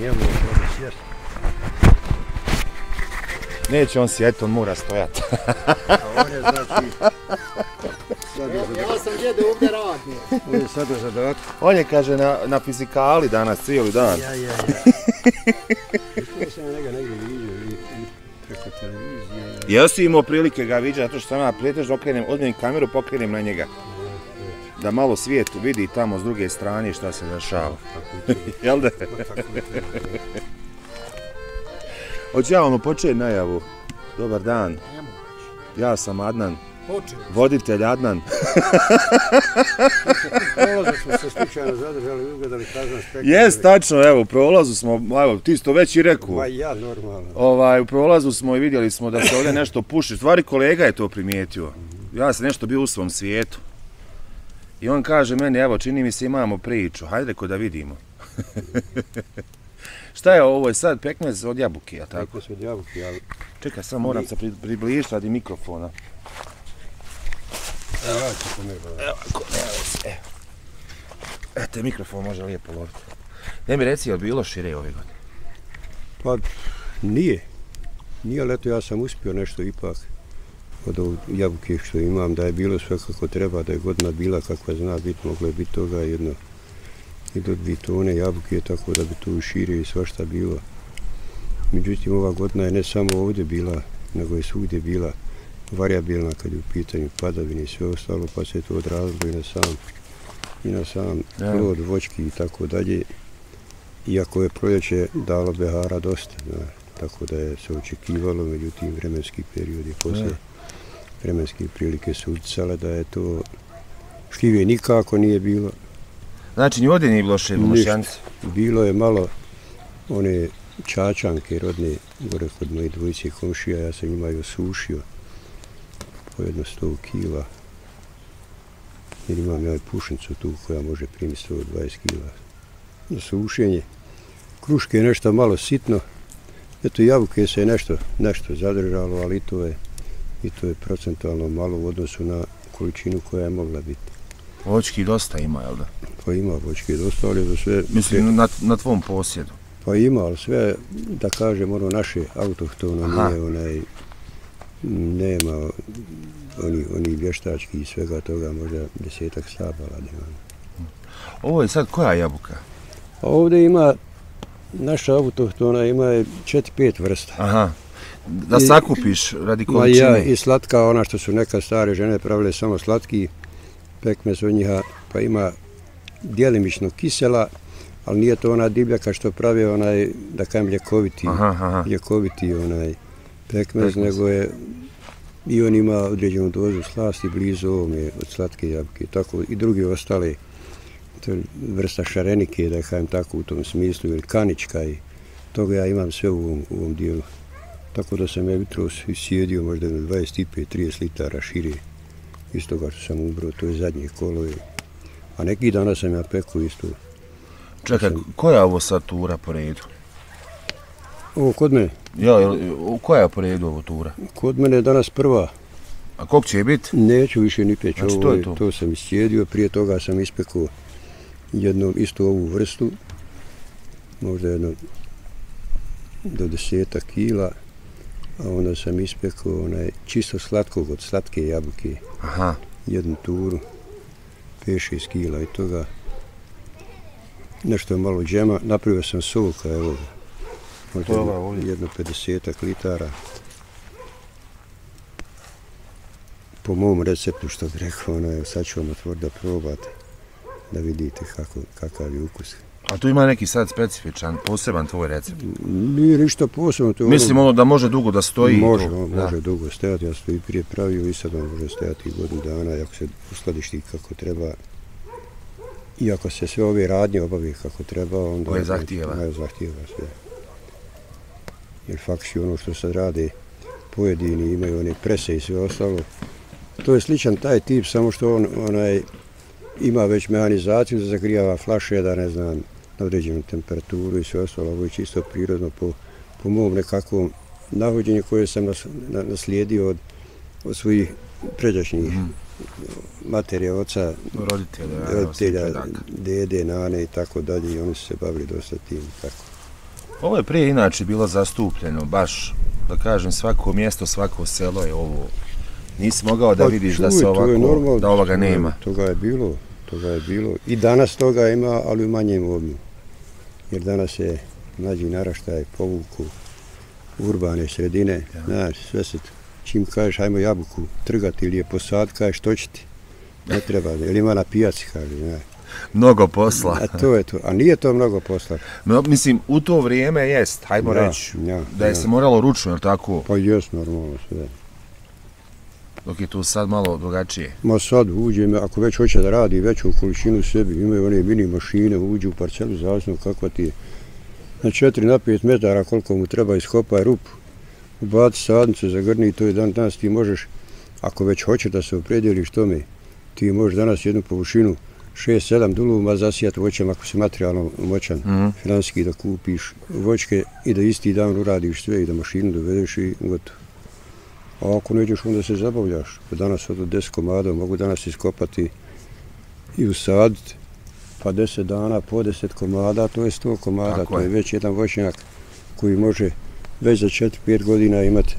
njemu da sjesti. Neće on sjeti, on mora stojati. A on je znači... Sad je. Ja sam djede ovdje radnije. On je sad u zadatku. On je, kaže, na, na fizikali danas, cijeli dan. Ja, ja, ja. Sam njega negdje vidio i, preko televizije. Jesi imao prilike ga viđati, zato što sam ja prijetež okrenem, odmijem kameru, pokrenem na njega. Da malo svijetu vidi tamo s druge strane šta se dešava. Jel da? Hoću ja ono početi najavu. Dobar dan, ja sam Adnan, Počeo. voditelj Adnan. Prolaze smo se slučajno zadržali, ugledali kazan spektakl. Jes, tačno, evo, u prolazu smo, evo, ti si to već i rekao. Ma ja, normalno. Ovaj, u prolazu smo i vidjeli smo da se ovdje nešto puši. Stvari, kolega je to primijetio. Ja sam nešto bio u svom svijetu. I on kaže meni, evo, čini mi se imamo priču. Hajde reko da vidimo. Šta je ovo? Je sad pekmez od jabuke, a tako? Su od jabuke, ali Čekaj, sad moram se pri- približiti radi mikrofona. evo, ja ću pomeriti. Evo, ako ne veze, evo. Ete, mikrofon može lijepo loviti. Ne mi reci, je bilo šire ove godine? Pa, nije. Nije, ali eto, ja sam uspio nešto ipak od ovog jabuke što imam, da je bilo sve kako treba, da je godina bila kakva zna biti, moglo je biti toga jedno i do dvije tone jabuke, tako da bi tu šire i svašta bilo. Međutim, ova godina je ne samo ovdje bila, nego je svugdje bila variabilna kad je u pitanju padavine i sve ostalo, pa se to odrazilo i na sam, i na sam plod, voćki i tako dalje. Iako je proljeće dalo behara dosta, tako da je se očekivalo, međutim vremenski period je posle Ja. Vremenske prilike su utjecale da je to šljive nikako nije bilo. Znači, ni ovdje nije bilo mošćance. Bilo je malo one čačanke rodne gore kod moje dvojice komšija, ja sam njima i osušio po jedno 100 kila. Jer imam ja pušnicu tu koja može primiti 120 kila za sušenje. Kruške je nešto malo sitno, eto jabuke se je nešto, nešto zadržalo, ali to je, i to je procentualno malo u odnosu na količinu koja je mogla biti. Voćki dosta ima, jel da? Pa ima voćke dosta, ali za sve... Mislim, na, na tvom posjedu. Pa ima, ali sve, da kažem, ono naše autohtono Aha. nije onaj, nema oni, oni vještački i svega toga, možda desetak stabala ima. Ovo je sad koja jabuka? A ovdje ima, naša autohtona ima je četiri, pet vrsta. Aha. Da I- sakupiš radi Ma količine. ja i slatka, ona što su neka stare žene pravile samo slatki, pekmez od njiha, pa ima djelimično kisela, ali nije to ona divljaka što pravi onaj, da kajem ljekoviti, Aha, aha. ljekoviti onaj pekmez, Pekmez. nego je i on ima određenu dozu slasti blizu ovome od slatke jabuke, tako i drugi ostale, vrsta šarenike, da kajem tako u tom smislu, ili kanička i toga ja imam sve u ovom, u ovom dijelu. Tako da sam ja jutros sjedio možda na 25-30 litara šire iz toga što sam ubrao, to je zadnje kolo. A neki dana sam ja pekao isto. Čekaj, koja je ovo sad tura po redu? Ovo kod mene, Ja, jel- koja je po redu ovo tura? kod mene je danas prva, A koliko će biti? neću više ni peći, Znači, ovo to je to. to sam iscijedio, prije toga sam ispekao jednu istu ovu vrstu, možda jedno do deseta kila, a onda sam ispekao onaj čisto slatkog od slatke jabuke, Aha. jednu turu, 5-6 kila i toga. Nešto je malo džema, napravio sam soka, evo ga. Možda je ovdje. jedno 50 litara. Po mom receptu što bih rekao, ono, evo, sad ću vam otvoriti da probate, da vidite kako, kakav je ukus. A tu ima neki sad specifičan, poseban tvoj recept. Nije ništa posebno, to je Mislim ono da može dugo da stoji. Može, to. može dugo stajati, ja sam i prije pravio i sad on može stajati godinu dana, ako se uskladišti kako treba. I ako se sve ove radnje obavi kako treba, onda... Koje zahtijeva. Ne, zahtijeva sve. Jer faktički ono što sad rade pojedini, imaju one prese i sve ostalo, to je sličan taj tip, samo što on onaj, ima već mehanizaciju da zagrijava flaše, da ne znam, na određenu temperaturu i sve ostalo, ovo je čisto prirodno po, po mom nekakvom nahođenju koje sam nas, na, naslijedio od, od svojih pređašnjih Mhm. materija, oca, Roditelja, ja, roditelja, dede, nane i tako dalje i oni su se bavili dosta tim i tako. Ovo je prije inače bilo zastupljeno, baš, da kažem, svako mjesto, svako selo je ovo. Nisi mogao da Pa, vidiš da čuj, se to je ovako, normalno, da ovoga nema. Toga je bilo, toga je bilo. I danas toga ima, ali u manjem obimu. Jer danas je mlađi naraštaj povuku urbane sredine, Ja. znaš, sve se, čim kažeš hajmo jabuku trgati ili je posad, kažeš što će ti? Ne treba, ili ima na pijaci, kaže, znaš. Mnogo posla. A to je to, a nije to mnogo posla. No, mislim, u to vrijeme jest, hajmo Ja, reći, ja, da je ja. se moralo ručno, jel tako? Pa jes, normalno sve. Dok je tu sad malo drugačije. Ma sad uđe, ako već hoće da radi veću količinu sebi, imaju one mini mašine, uđu u parcelu, zavisno kakva ti je. Na 4 na 5 metara koliko mu treba iskopaj rupu, ubaci sadnicu, zagrni i to je dan danas ti možeš, ako već hoćeš da se opredjeliš tome, ti možeš danas jednu površinu 6-7 duluma zasijati voćem ako si materijalno moćan, Mhm. financijski da kupiš voćke i da isti dan uradiš sve i da mašinu dovedeš i gotovo. A ako neđeš onda se zabavljaš. Danas od 10 komada mogu danas iskopati i usaditi pa 10 dana po 10 komada, to je 100 komada, Tako to je je. već jedan voćnjak koji može već za 4-5 godina imati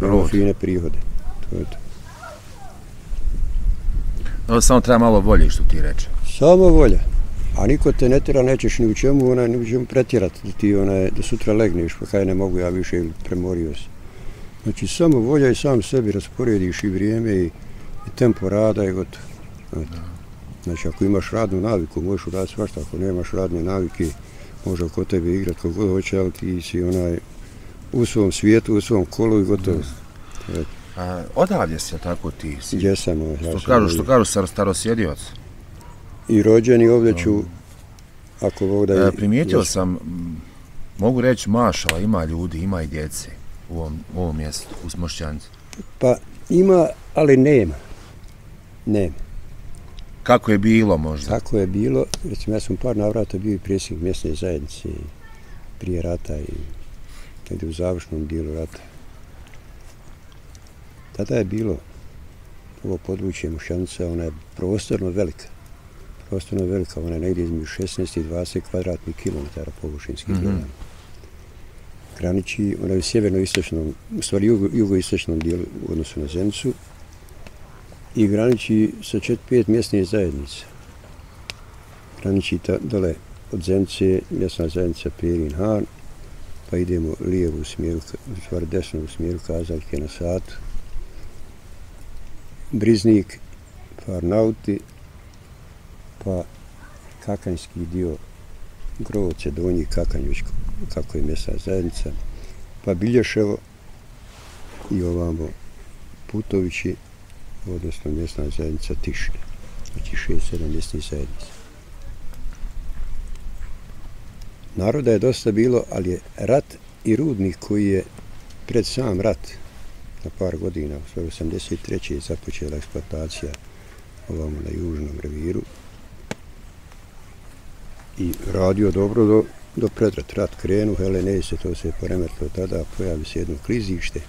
vrlo fine prihode. To je to. Ovo samo treba malo volje, što ti reče. Samo volja. A niko te ne tjera, nećeš ni u čemu, onaj, ni u čemu pretjerati, da ti onaj, da sutra legneš, pa kaj ne mogu ja više ili premorio se. Znači, samo volja i sam sebi rasporediš i vrijeme i, i tempo rada i gotovo. Eto. Znači, ako imaš radnu naviku, možeš uraditi svašta, ako nemaš radne navike, može oko tebe igrat kako god hoće, ali ti si onaj u svom svijetu, u svom kolu i gotovo. A, odavdje si, jel tako ti si? Gdje sam, ovaj, ja Što sam kažu, što kažu star, starosjedioc. i rođen i ovdje ću, ako Bog da... E, i- primijetio sam, mogu reći mašala, ima ljudi, ima i djece u ovom, u ovom mjestu, u Smošćancu. Pa ima, ali nema. Nema. Kako je bilo možda? Tako je bilo, recimo ja sam par navrata bio i predsjednik mjesne zajednice prije rata i negdje u završnom dijelu rata. Tada je bilo ovo područje Mošćanica, ona je prostorno velika. Prostorno velika, ona je negdje između 16 i 20 kvadratnih kilometara površinskih mm Graniči, ona je u sjeverno-istočnom, u stvari jugo-istočnom dijelu u odnosu na Zenicu i graniči sa 4-5 mjesnih zajednica. Graniči ta, dole od Zenice, mjesna zajednica Perin Han, pa idemo lijevo u smjeru, u stvari desno u smjeru Kazaljke na satu. Briznik, Farnauti, pa Kakanjski dio Grovce, Donji Kakanj, kako je mjesta zajednica, pa Bilješevo i ovamo Putovići, odnosno mjesna zajednica Tišne. Znači šest, sedam mjesnih zajednica. Naroda je dosta bilo, ali je rat i rudnik koji je pred sam rat na par godina, u 83. je započela eksploatacija ovamo na južnom reviru i radio dobro do, do predrat. Rat krenu, hele ne se, to se poremetilo tada, pojavi se jedno klizište,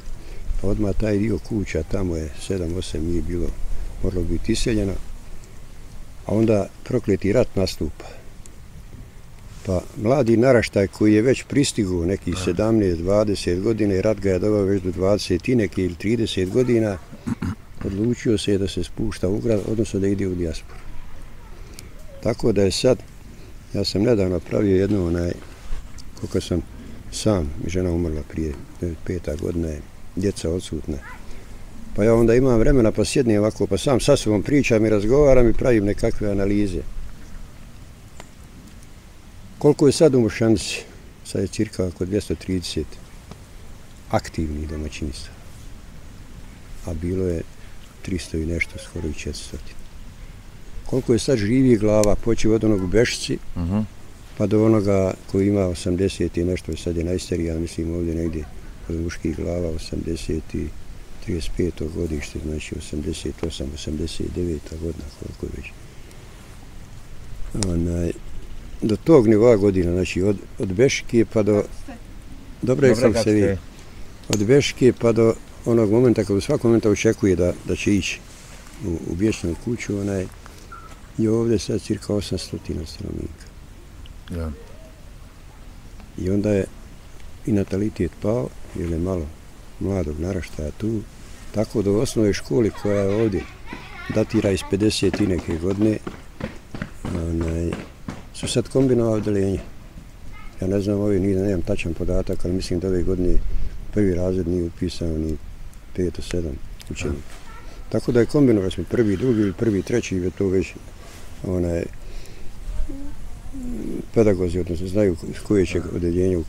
pa odmah taj dio kuća, tamo je 7-8 nije bilo, moralo biti iseljeno, a onda prokleti rat nastupa. Pa mladi naraštaj koji je već pristigao nekih 17-20 godina i rat ga je doveo već do 20 i neke ili 30 godina, odlučio se je da se spušta u grad, odnosno da ide u dijasporu. Tako da je sad, ja sam nedavno pravio jedno onaj, koliko sam sam, žena umrla prije devet, peta godine, djeca odsutna. Pa ja onda imam vremena pa sjednim ovako, pa sam sa sobom pričam i razgovaram i pravim nekakve analize. Koliko je sad u Mošanci? Sad je cirka oko 230 aktivnih domaćinstva. A bilo je 300 i nešto, skoro i 400. Koliko je sad živih glava, počeo od onog u Bešici, Mhm. pa do onoga koji ima 80 i nešto, sad je najstariji, ja mislim ovdje negdje od muških glava 80 i 35. godište, znači 88, 89. godina, koliko je već. Onaj, do tog nivoa godina, znači od, od Beške pa do... Dobro je kako se vidi. Od Beške pa do onog momenta kada u svakog momenta očekuje da, da će ići u, u vječnu kuću, onaj, je ovdje sad cirka 800 stanovnika. Ja. I onda je i natalitet pao, jer je malo mladog naraštaja tu. Tako da u osnovoj školi koja je ovdje datira iz 50 i neke godine, onaj, su sad kombinovao odelenje. Ja ne znam, ovi nije, nemam tačan podatak, ali mislim da ove godine prvi razred nije upisao ni 5 sedam učenika. Tako da je kombinovali smo prvi, drugi ili prvi, treći, je to već onaj, pedagozi, odnosno znaju koje će odeljenje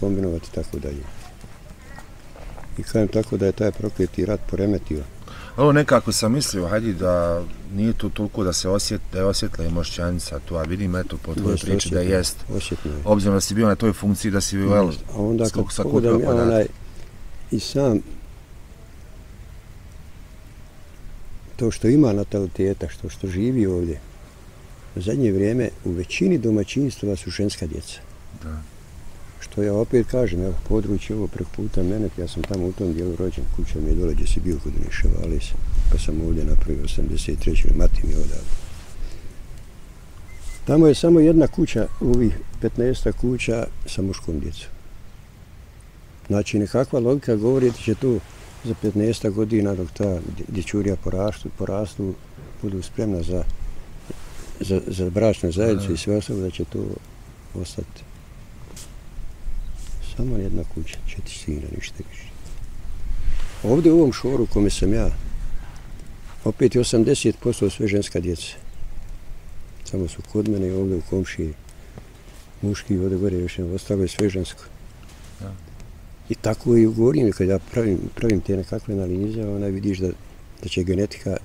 kombinovati, tako dalje. I kažem tako da je taj prokleti rat poremetio. Ovo nekako sam mislio, hajde da nije to toliko da se osjet, da je osjetla i mošćanica tu, a vidim eto po tvojoj priči da jest. Osjetno je. Obzirom da si bio na toj funkciji da si bio, jel, A onda kad pogledam ja onaj, i sam to što ima nataliteta, što što živi ovdje, u zadnje vrijeme u većini domaćinstva su ženska djeca. Da. Što ja opet kažem, evo, područje ovo preko puta mene, ja sam tamo u tom dijelu rođen, kuća mi je dole gdje si bio kod Niša Valis, pa sam ovdje napravio 83. mati mi je odavde. Tamo je samo jedna kuća, ovih 15 kuća sa muškom djecom. Znači, nekakva logika govori da će to za 15 godina dok ta dječurija porastu, porastu budu spremna za, za, za bračnu zajednicu i sve ostalo da će to ostati. Samo jedna kuća, četiri sina, ništa više. Ovdje u ovom šoru u kome sam ja, opet je 80% sve ženska djeca. Samo su kod mene i ovdje u komšiji muški, ovdje gore još jedno, ostalo je sve žensko. I tako i u Gorinu, kad ja pravim, pravim te nekakve analize, ona vidiš da, da će genetika,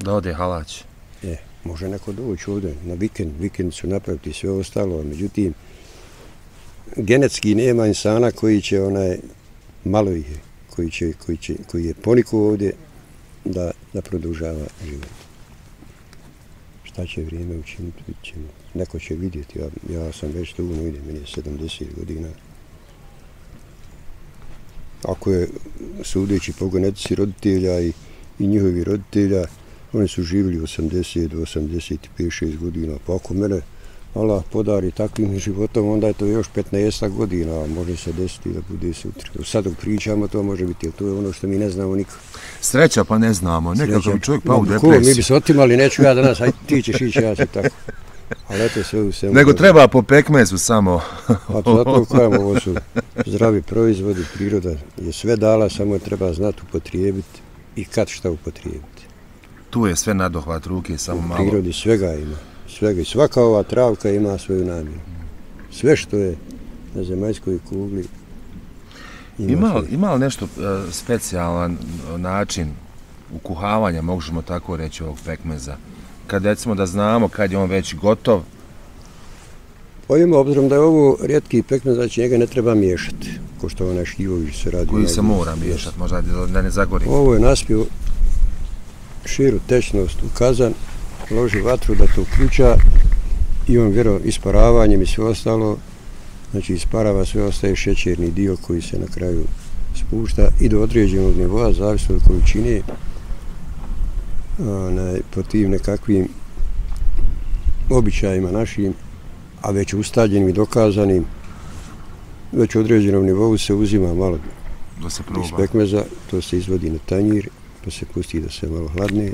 Da ode halać e, može neko doći ovdje na vikend, vikend su napraviti sve ostalo, a međutim, genetski nema insana koji će onaj, malo ih je, koji, će, koji, će, koji je poniku ovdje da, da produžava život. Šta će vrijeme učiniti, bit ćemo. Neko će vidjeti, ja, ja sam već tu, no ide, meni je 70 godina. Ako je sudeći po genetici roditelja i, i njihovi roditelja, oni su živjeli 80 do 85, 6 godina, pa ako mene Allah podari takvim životom, onda je to još 15 godina, a može se desiti da bude sutra. Sad dok pričamo, to može biti, jer to je ono što mi ne znamo nikako. Sreća pa ne znamo, nekako bi čovjek pao u ko, Mi depresiju. bi se otimali, neću ja danas, aj ti ćeš ići, ja ću tako. Ali eto sve u svemu. Nego treba po pekmezu samo. A to zato kažem, ovo su zdravi proizvodi, priroda je sve dala, samo je treba znati upotrijebiti i kad šta upotrijebiti. Tu je sve nadohvat ruke, samo U malo. prirodi svega ima. Svega. Svaka ova travka ima svoju namjeru. Sve što je na zemaljskoj kugli ima, Ima, li- ima li nešto e, specijalan e, način ukuhavanja, možemo tako reći, ovog pekmeza? Kad recimo da znamo kad je on već gotov, Pa ima, obzirom da je ovo rijetki pekmez, znači njega ne treba miješati. Ko što onaj šljivović se radi. koji se mora miješati, možda da da ne zagori. Ovo je naspio širu tečnost u kazan, loži vatru da to ključa i on vjero isparavanjem i sve ostalo, znači isparava sve ostaje šećerni dio koji se na kraju spušta i do određenog nivoa, zavisno od količine, onaj, po tim nekakvim običajima našim, a već ustaljenim i dokazanim, već u određenom nivou se uzima malo Da se iz proba. pekmeza, to se izvodi na tanjir, pa se pusti da se malo hladne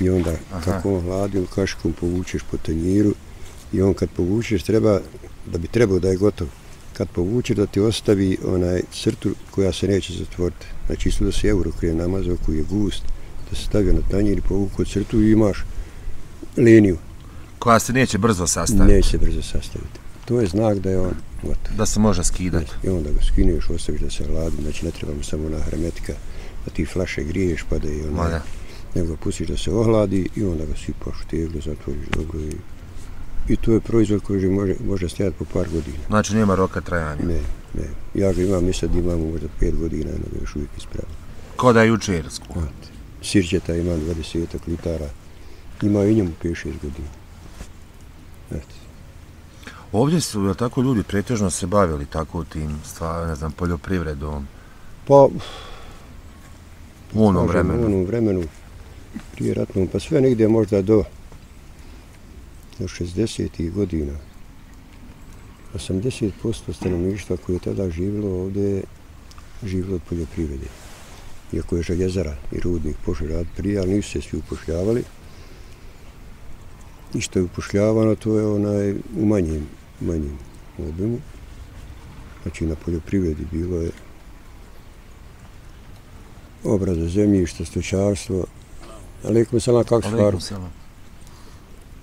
i onda Aha. kako on hladi, kaškom povučeš po tanjiru i on kad povučeš treba, da bi trebao da je gotov, kad povučeš da ti ostavi onaj crtu koja se neće zatvoriti. Znači isto da se euro krije namazao koji je gust, da se stavio na tanjir i povuku crtu i imaš liniju, Koja se neće brzo sastaviti. neće se brzo sastaviti. To je znak da je on gotov. Da se može skidati. I onda ga skineš, ostaviš da se hladi, znači ne treba mu samo ona hermetika, da ti flaše griješ pa da Ma ona, da. nego ga pustiš da se ohladi i onda ga sipaš u tegle, zatvoriš dobro i, i to je proizvod koji može, može stajati po par godina. Znači nema roka trajanja. Ne, ne. Ja ga imam, mislim da imam možda pet godina, eno ga još uvijek ispravno. Ko da je jučer. Znate, Sirćeta imam 20 litara, ima i njemu 5-6 godina. Eto. Ovdje su, jel tako, ljudi pretežno se bavili tako tim stvarima, ne znam, poljoprivredom. Pa, U onom kažem, vremenu. U onom vremenu, prije ratnom, pa sve negdje možda do, do 60. godina. 80% stanovništva koje je tada živjelo ovdje je živjelo od poljoprivrede. Iako je željezara i rudnik pošli rad prije, ali nisu se svi upošljavali. I što je upošljavano, to je onaj u manjem, manjem obimu. Znači na poljoprivredi bilo je obrada zemljišta, stočarstvo. Alekum salam, kako su Aleikum selam.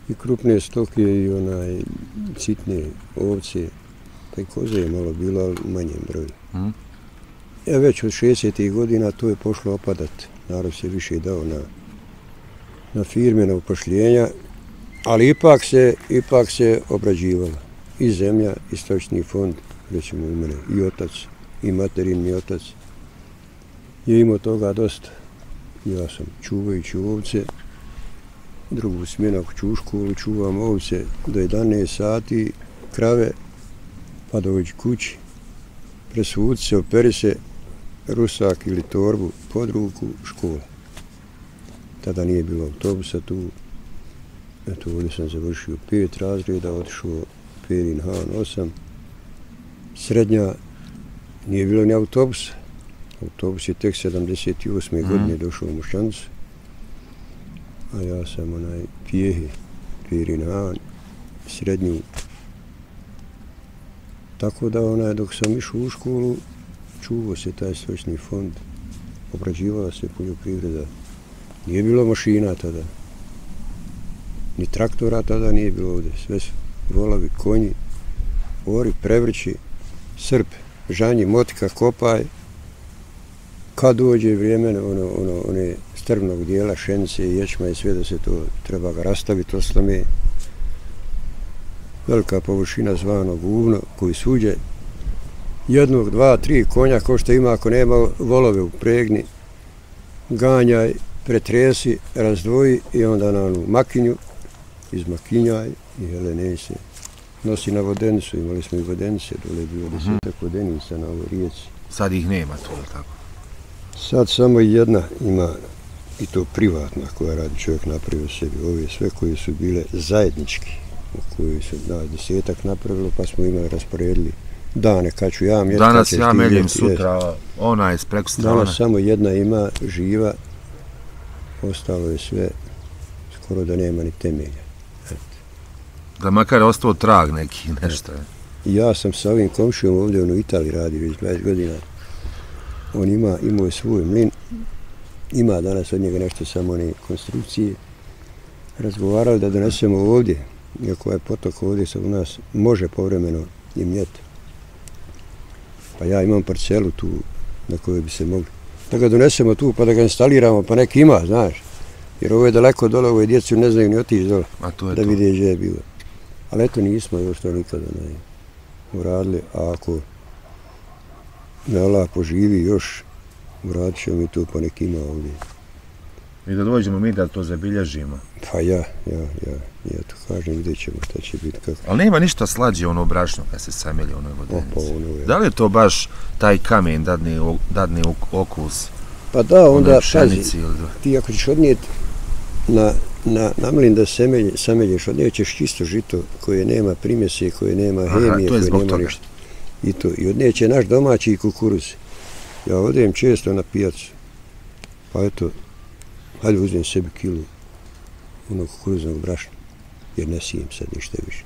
i krupne stoke i onaj sitne ovce, pa i koze je malo bilo, ali u manjem broju. Mhm. E, već od 60. godina to je pošlo opadat. Narod se više dao na, na firme, na upošljenja, ali ipak se, ipak se obrađivala i zemlja, i stočni fond, recimo u mene, i otac, i materin mi otac, je imao toga dosta. Ja sam čuvajući ovce, drugu smjenu ako ću u školu, čuvam ovce do 11 sati, krave, pa dođi kući, presvuci se, operi se, rusak ili torbu pod ruku, škola. Tada nije bilo autobusa tu. Eto, ovdje sam završio pet razreda, otišao Perin Han 8. Srednja, nije bilo ni autobusa. Autobus je tek 78. godine došao u Mošćancu. A ja sam onaj pijehe, Perin Han, srednju. Tako da onaj, dok sam išao u školu, čuvao se taj stočni fond, obrađivala se poljoprivreda. Nije bilo mašina tada. Ni traktora tada nije bilo ovdje. Sve su volavi, konji, ori, prevrći, srp, žanji, motika, kopaj. Kad dođe vrijeme ono, ono, one strvnog dijela, šence i ječma i sve da se to treba ga rastaviti, oslame. Velika površina zvano guvno koji suđe jednog, dva, tri konja ko što ima ako nema volove u pregni, ganjaj, pretresi, razdvoji i onda na onu makinju, izmakinjaj i helene se nosi na vodenicu, imali smo i vodenice, dole je bilo desetak vodenica na ovoj rijeci. Sad ih nema li tako? Sad samo jedna ima i to privatna koja radi čovjek napravio sebi. Ove sve koje su bile zajednički, u su da, desetak napravilo pa smo imali rasporedili dane kad ću ja mjeti, Danas ja meljem sutra, ona je s preko strane. Danas samo jedna ima živa, ostalo je sve skoro da nema ni temelja. Da makar je ostao trag neki, nešto je. Ja sam sa ovim komšijom ovdje u Italiji radi već 20 godina. On ima, imao je svoj mlin, ima danas od njega nešto samo one konstrukcije. Razgovarali da donesemo ovdje, iako je potok ovdje sa u nas može povremeno i mjeti. Pa ja imam parcelu tu na kojoj bi se mogli. Da ga donesemo tu pa da ga instaliramo, pa neki ima, znaš. Jer ovo je daleko dole, ovo je djecu ne znaju ni otići dole, A to je da to. vide gdje je bilo. Ali eto nismo još to nikada ne uradili, a ako me Allah poživi još, uradit ćemo mi to pa nek ima ovdje. I da dođemo mi da to zabilježimo. Pa ja, ja, ja, ja to kažem, vidjet ćemo šta će biti kako. Ali nema ništa slađe ono brašno kad se samelje onoj Opa, vodenici. ono je. Da li je to baš taj kamen dadne, dadne ok- okus? Pa da, onda, pazi, da? ti ako ćeš odnijeti na, na, na mlin da semelje, samelješ, odnijećeš čisto žito koje nema primjese, koje nema hemije, koje nema toga. ništa. I to, i odneće naš domaći kukuruz. Ja odem često na pijacu, pa eto, hajde uzmem sebi kilu onog kukuruznog brašna, jer ne sijem sad ništa više.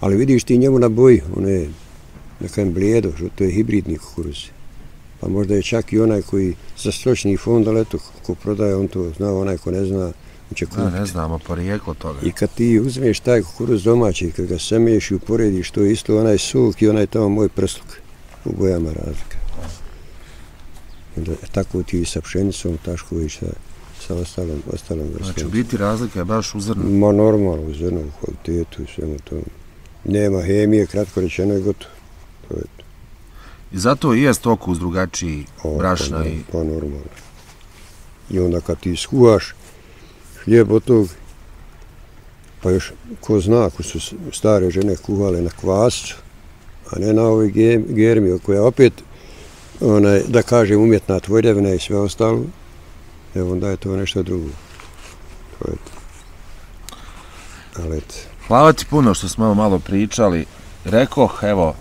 Ali vidiš ti njemu na boji, ono je, da kajem, blijedo, to je hibridni kukuruz. Pa možda je čak i onaj koji za stočni fond, ali eto, ko prodaje, on to zna, onaj ko ne zna, će Da, kupiti. ne znamo porijeklo toga. I kad ti uzmeš taj kukuruz domaći, kad ga semiješ i uporediš, to je isto onaj suk i onaj tamo moj prsluk. U bojama razlika. I onda tako ti i sa pšenicom, tašković sa, sa ostalom, ostalom Znači, vrstom. biti razlika je baš u zrnu. Ma normalno, u zrnu, u kvalitetu i svemu tomu. Nema hemije, kratko rečeno je gotovo. To je to. I zato i jest okus drugačiji O, brašna pa, i... Pa normalno. I onda kad ti skuvaš hljeb od tog, pa još ko zna, ako su stare žene kuhale na kvascu, a ne na ovoj ge- germi, koja opet, onaj, da kažem, umjetna tvojdevna i sve ostalo, evo onda je to nešto drugo. To je to. Ali eto, Hvala ti puno što smo evo malo pričali. rekoh, evo,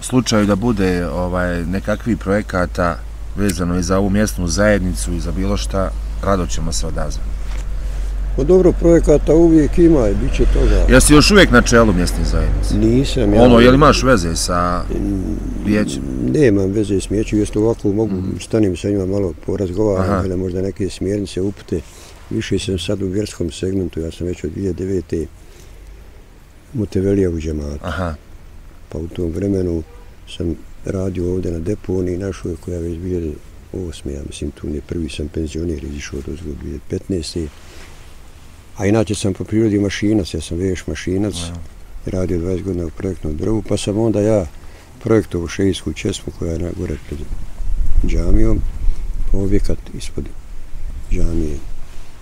slučaju da bude ovaj nekakvi projekata vezano i za ovu mjesnu zajednicu i za bilo šta, rado ćemo se odazvati. Pa dobro, projekata uvijek ima i bit će toga. Jesi još uvijek na čelu mjesne zajednice? Nisam ja. Ono, je li imaš veze sa vijećem? Nemam veze s vijećem, jeste ovako mogu, Mhm. stanim sa njima malo porazgovaram, ili možda neke smjernice upute. Više sam sad u vjerskom segmentu, ja sam već od 2009. Mutevelija u džematu. Aha, Pa u tom vremenu sam radio ovdje na deponiji našoj koja je već 2008. Ja mislim tu ne prvi sam penzioner izišao od ozgo 2015. A inače sam po prirodi mašinac, ja sam veš mašinac, radio 20 godina u projektnom drvu, pa sam onda ja projektovao šejsku česmu koja je na gore pred džamijom, objekat ispod džamije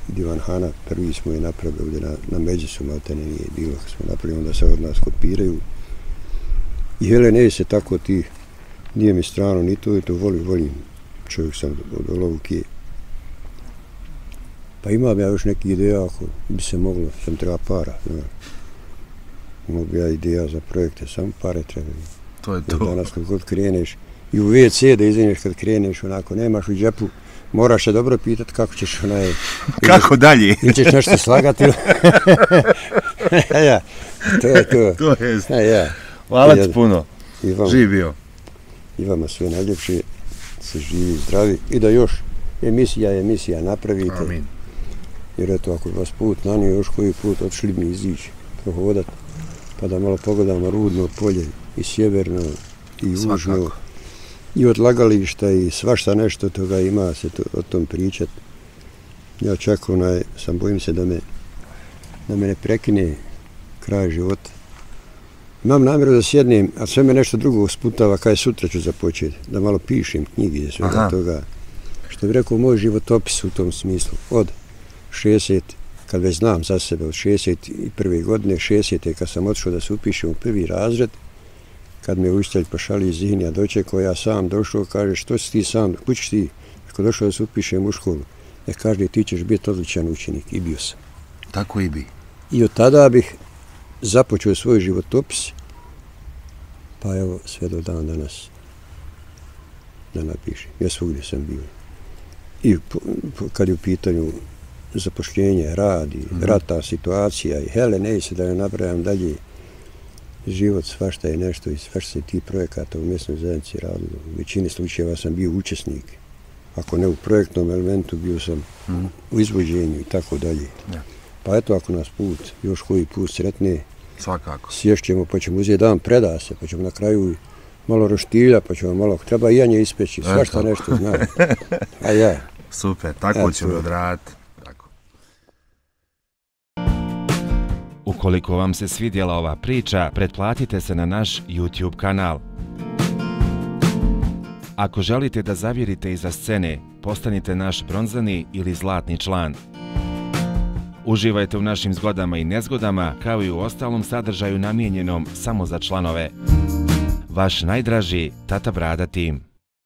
Divan Hana, prvi smo je napravili ovdje na, na Međisu, maltene nije bilo, smo napravili, onda se od nas kopiraju. I hele, ne se tako ti, nije mi strano, ni to, i to volim, volim. Čovjek sam od olovke. Pa imam ja još neki ideja ako bi se moglo, sam treba para. Ne. Mogu ja ideja za projekte, samo pare trebaju. to je Jer to. danas kad god kreneš i u WC da izvineš kad kreneš onako, nemaš u džepu, moraš se dobro pitati kako ćeš onaj... Kako dalje? Ili ćeš nešto slagati. ja, to je to. to je. Ja, ja. Hvala ti puno. I vama, Živ bio. I vama sve najljepše, se živi zdravi i da još emisija emisija napravite. Amin. Jer eto, ako vas put nanio još koji put, otišli mi izići, prohodat, pa da malo pogledamo rudno polje i sjeverno i južno Svakako. i odlagališta i svašta nešto toga ima se to, o tom pričat. Ja čak onaj, sam bojim se da me, da me ne prekine kraj života. Imam namjeru da sjednem, a sve me nešto drugo usputava, kaj sutra ću započeti, da malo pišem knjige i svega Aha. toga. Što bi rekao, moj životopis u tom smislu. Od 60, kad već znam za sebe, od 61. godine, 60. kad sam otišao da se upišem u prvi razred, kad me učitelj pošali iz Zihnija dočekao, ja sam došao, kaže, što si ti sam, kud ćeš ti? Ako došao da se upišem u školu, e kaže, ti ćeš biti odličan učenik i bio sam. Tako i bi. I od tada bih započeo svoj životopis, pa evo sve do dan danas da napišem. Ja svugdje sam bio. I po, po, kad je u pitanju zapošljenje, rad i Mhm. rata situacija i hele, ne se da ne napravljam dalje život, svašta je nešto i svašta se ti projekata u mjesnoj zajednici radilo. U većini slučajeva sam bio učesnik. Ako ne u projektnom elementu, bio sam Mhm. u izvođenju i tako dalje. Ja. Pa eto, ako nas put, još koji put sretne, Svakako. sješćemo, pa ćemo uzeti dan preda se, pa ćemo na kraju malo roštilja, pa ćemo malo, treba i janje ispeći, svašta Eto. nešto znam. A ja, Super, tako Eto. ćemo odraditi. Ukoliko vam se svidjela ova priča, pretplatite se na naš YouTube kanal. Ako želite da zavirite iza scene, postanite naš bronzani ili zlatni član. Uživajte u našim zgodama i nezgodama, kao i u ostalom sadržaju namijenjenom samo za članove. Vaš najdraži Tata Brada Tim.